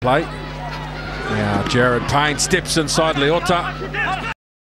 Play. Now Jared Payne steps inside Leota.